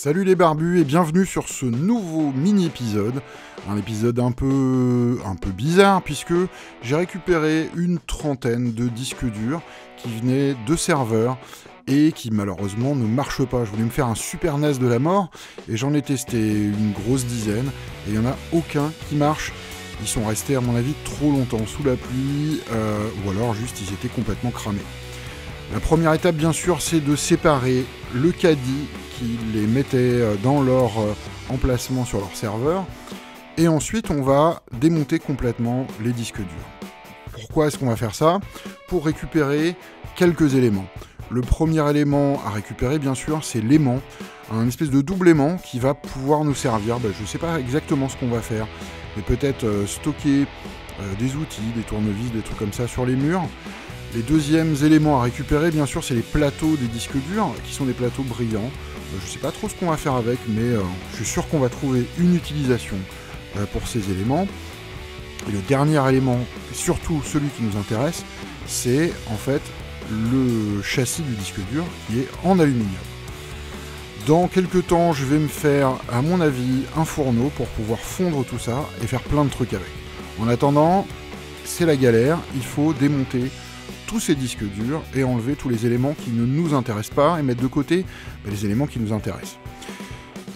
Salut les barbus et bienvenue sur ce nouveau mini-épisode. Un épisode un peu, un peu bizarre puisque j'ai récupéré une trentaine de disques durs qui venaient de serveurs et qui malheureusement ne marchent pas. Je voulais me faire un super NES de la mort et j'en ai testé une grosse dizaine et il n'y en a aucun qui marche. Ils sont restés à mon avis trop longtemps sous la pluie euh, ou alors juste ils étaient complètement cramés. La première étape bien sûr c'est de séparer le caddie qui les mettait euh, dans leur euh, emplacement sur leur serveur. Et ensuite, on va démonter complètement les disques durs. Pourquoi est-ce qu'on va faire ça? Pour récupérer quelques éléments. Le premier élément à récupérer, bien sûr, c'est l'aimant, un espèce de double aimant qui va pouvoir nous servir. Ben, je ne sais pas exactement ce qu'on va faire, mais peut-être euh, stocker des outils, des tournevis, des trucs comme ça sur les murs. Les deuxièmes éléments à récupérer, bien sûr, c'est les plateaux des disques durs, qui sont des plateaux brillants. Euh, je ne sais pas trop ce qu'on va faire avec, mais euh, je suis sûr qu'on va trouver une utilisation euh, pour ces éléments. Et le dernier élément, surtout celui qui nous intéresse, c'est en fait le châssis du disque dur qui est en aluminium. Dans quelques temps, je vais me faire, à mon avis, un fourneau pour pouvoir fondre tout ça et faire plein de trucs avec. En attendant, c'est la galère, il faut démonter tous ces disques durs et enlever tous les éléments qui ne nous intéressent pas et mettre de côté bah, les éléments qui nous intéressent.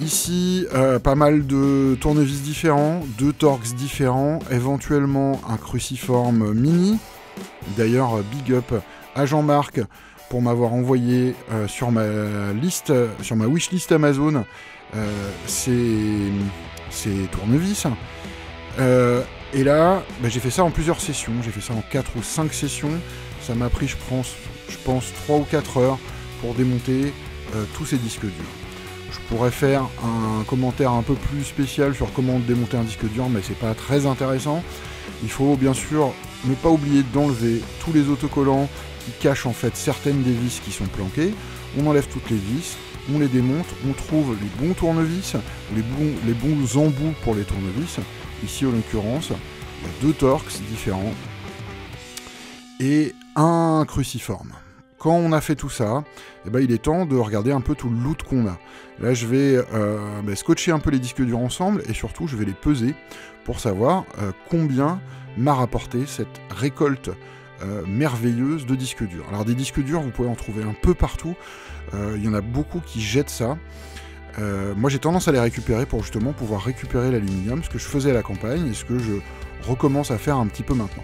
Ici, euh, pas mal de tournevis différents, deux torques différents, éventuellement un cruciforme mini. D'ailleurs, big up à Jean-Marc pour m'avoir envoyé euh, sur ma liste, sur ma wishlist Amazon, euh, ces, tournevis. et là, bah, j'ai fait ça en plusieurs sessions. J'ai fait ça en 4 ou 5 sessions. Ça m'a pris, je pense, je pense 3 ou 4 heures pour démonter euh, tous ces disques durs. Je pourrais faire un commentaire un peu plus spécial sur comment démonter un disque dur, mais c'est pas très intéressant. Il faut bien sûr ne pas oublier d'enlever tous les autocollants qui cachent en fait certaines des vis qui sont planquées. On enlève toutes les vis, on les démonte, on trouve les bons tournevis, les bons, les bons embouts pour les tournevis. Ici en l'occurrence, il y a deux torques différents et un cruciforme. Quand on a fait tout ça, eh ben, il est temps de regarder un peu tout le loot qu'on a. Là, je vais euh, ben, scotcher un peu les disques durs ensemble et surtout, je vais les peser pour savoir euh, combien m'a rapporté cette récolte euh, merveilleuse de disques durs. Alors, des disques durs, vous pouvez en trouver un peu partout. Il y en a beaucoup qui jettent ça. moi, j'ai tendance à les récupérer pour justement pouvoir récupérer l'aluminium, ce que je faisais à la campagne et ce que je recommence à faire un petit peu maintenant.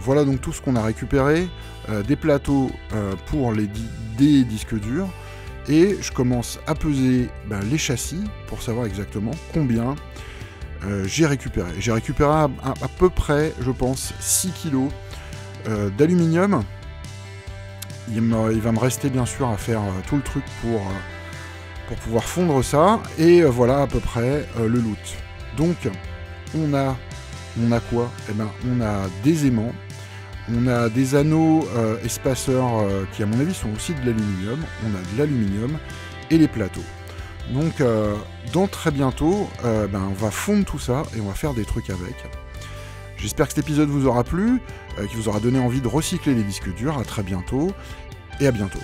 Voilà donc tout ce qu'on a récupéré, euh, des plateaux euh, pour les disques durs, et je commence à peser ben, les châssis pour savoir exactement combien euh, j'ai récupéré. J'ai récupéré à, peu près, je pense, 6 kg d'aluminium. Il, va me rester bien sûr à faire tout le truc pour, pour pouvoir fondre ça, et voilà à peu près le loot. Donc, on a, on a quoi? Eh ben, on a des aimants, on a des anneaux euh, espaceurs euh, qui, à mon avis, sont aussi de l'aluminium. On a de l'aluminium et les plateaux. Donc, euh, dans très bientôt, ben, on va fondre tout ça et on va faire des trucs avec. J'espère que cet épisode vous aura plu, qu'il vous aura donné envie de recycler les disques durs. À très bientôt et à bientôt.